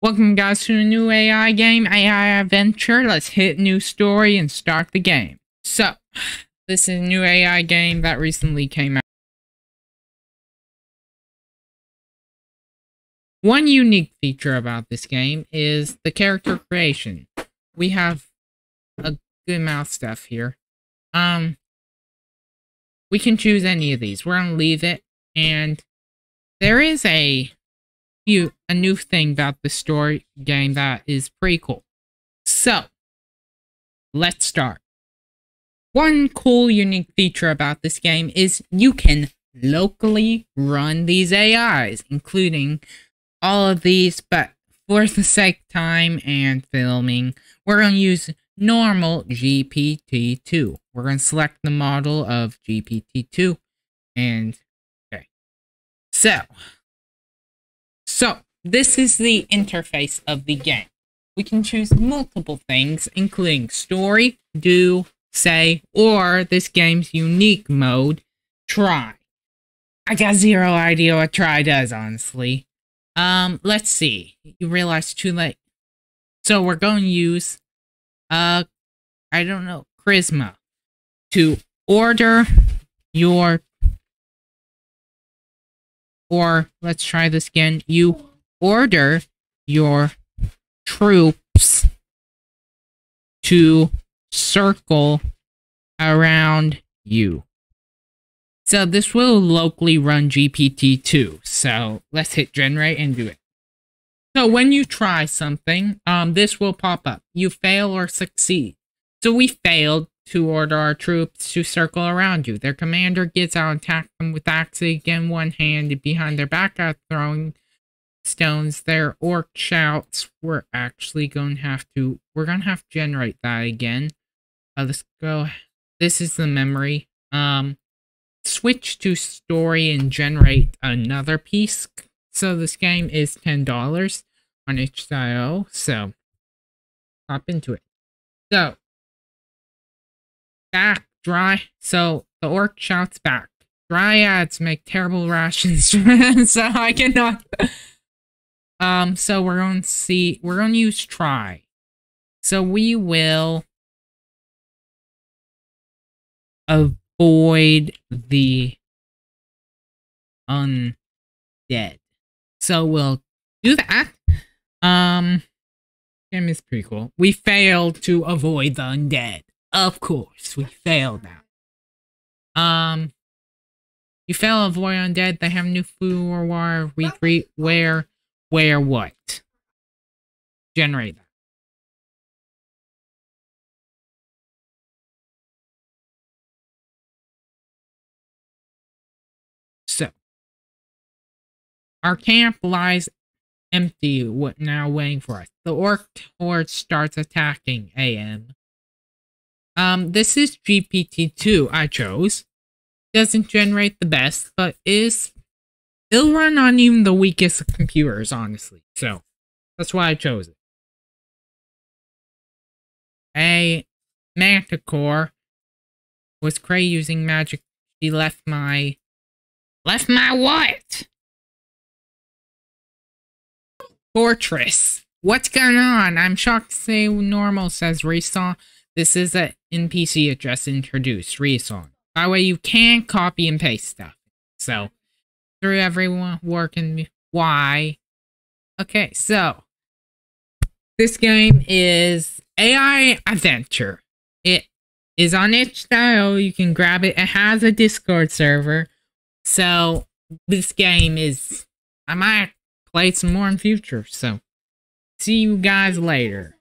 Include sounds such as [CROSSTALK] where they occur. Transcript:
Welcome guys to a new AI game, AIdventure. Let's hit new story and start the game. So, this is a new AI game that recently came out. One unique feature about this game is the character creation. We have a good amount of stuff here. Um, we can choose any of these. We're gonna leave it, and there is a few a new thing about the story game that is pretty cool. So, let's start. One cool unique feature about this game is you can locally run these AIs, including all of these, but for the sake of time and filming, we're going to use normal GPT-2. We're going to select the model of GPT-2 and okay. So, so, this is the interface of the game. We can choose multiple things, including story, do, say, or this game's unique mode, try. I got zero idea what try does, honestly. Um, let's see. You realize too late. So we're going to use, uh, I don't know, Charisma to order your or let's try this again. You order your troops to circle around you. So this will locally run GPT-2. So let's hit generate and do it. So when you try something, um, this will pop up. You fail or succeed. So we failed to order our troops to circle around you. Their commander gets out and attacks them with axe again one hand behind their back out throwing stones. Their orc shouts. We're actually going to have to we're gonna have to generate that again. Uh, let's go. This is the memory. Um switch to story and generate another piece. So this game is ten dollars on itch.io. So hop into it. So back dry. So the orc shouts back. Dryads make terrible rations, [LAUGHS] so I cannot. Um, so we're going to see, we're going to use try. So we will avoid the undead. So we'll do that. Um, game is pretty cool. We failed to avoid the undead. Of course, we failed now. Um, you fail avoid undead. They have new flu or war. Retreat. Where? Where what? Generate that. So, our camp lies empty, what now waiting for us. The orc horde starts attacking AM. Um, this is GPT-2 I chose. Doesn't generate the best, but is it'll run on even the weakest computers, honestly. So that's why I chose it. A Manticore was cray using magic. She left my left my what? Fortress. What's going on? I'm shocked to say normal, says Resaw. This is a NPC address introduced. By the way, you can copy and paste stuff. So, through everyone working, why? Okay, so, this game is AIdventure. It is on itch.io, you can grab it. It has a Discord server. So, this game is, I might play some more in future, so, see you guys later.